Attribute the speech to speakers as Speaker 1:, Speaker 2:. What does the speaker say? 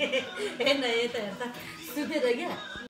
Speaker 1: नहीं यता हेर्दा रह गया